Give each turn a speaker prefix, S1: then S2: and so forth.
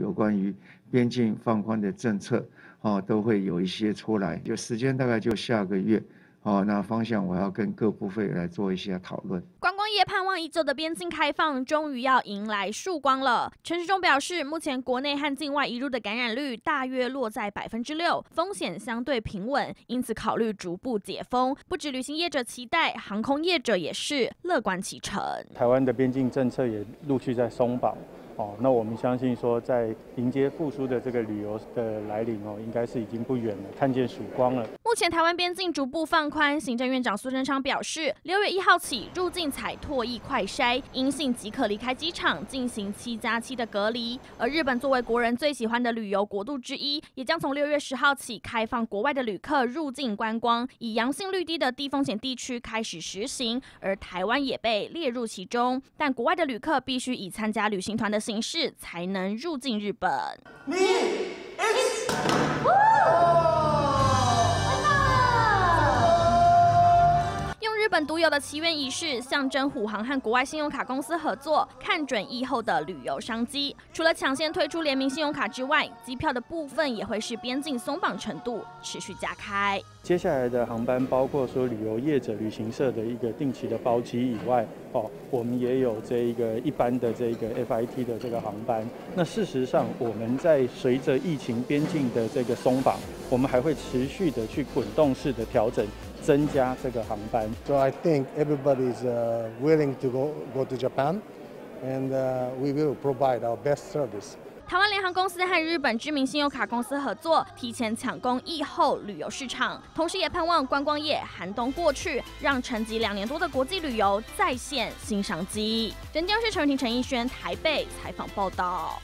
S1: 有关于边境放宽的政策，哦，都会有一些出来，就时间大概就下个月。哦，那方向我要跟各部分来做一些讨论。
S2: 观光业盼望已久的边境开放，终于要迎来曙光了。陈时中表示，目前国内和境外移入的感染率大约落在百分之六，风险相对平稳，因此考虑逐步解封。不止旅行业者期待，航空业者也是乐观其成。
S3: 台湾的边境政策也陆续在松绑。哦，那我们相信说，在迎接复苏的这个旅游的来临哦，应该是已经不远了，看见曙光了。
S2: 目前台湾边境逐步放宽，行政院长苏贞昌表示，六月一号起入境采唾液快筛，阴性即可离开机场进行七加七的隔离。而日本作为国人最喜欢的旅游国度之一，也将从六月十号起开放国外的旅客入境观光，以阳性率低的低风险地区开始实行，而台湾也被列入其中。但国外的旅客必须以参加旅行团的。形式才能入境日本。用独有的祈愿仪式，象征虎航和国外信用卡公司合作，看准疫后的旅游商机。除了抢先推出联名信用卡之外，机票的部分也会是边境松绑程度持续加开。
S3: 接下来的航班包括说旅游业者、旅行社的一个定期的包机以外，哦，我们也有这一个一般的这个 FIT 的这个航班。那事实上，我们在随着疫情边境的这个松绑，我们还会持续的去滚动式的调整，增加这个航班。
S4: So I think everybody is willing to go go to Japan, and we will provide our best service.
S2: 台湾联航公司和日本知名信用卡公司合作，提前抢攻疫后旅游市场，同时也盼望观光业寒冬过去，让沉寂两年多的国际旅游再现新商机。人江市陈婷、陈奕轩台北采访报道。